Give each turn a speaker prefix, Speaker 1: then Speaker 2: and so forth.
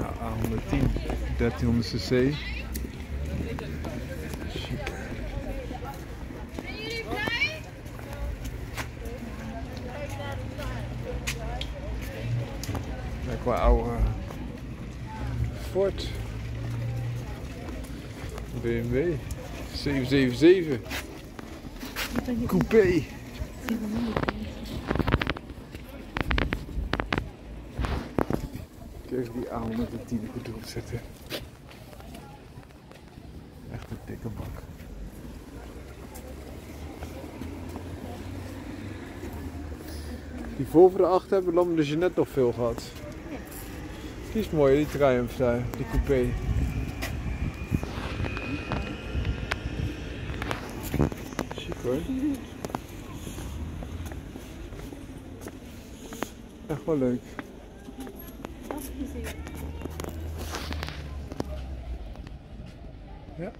Speaker 1: Ja, A110, 1300 cc. Chic. Kijk wel oude Ford. BMW 777 Coupé. Kijk die A110 goed erop zetten. Echt een dikke bak. Die Volvo erachter hebben we dus je net nog veel gehad. Die is mooi, die Triumph daar, die coupé. Chic hoor. Echt wel leuk. Ja.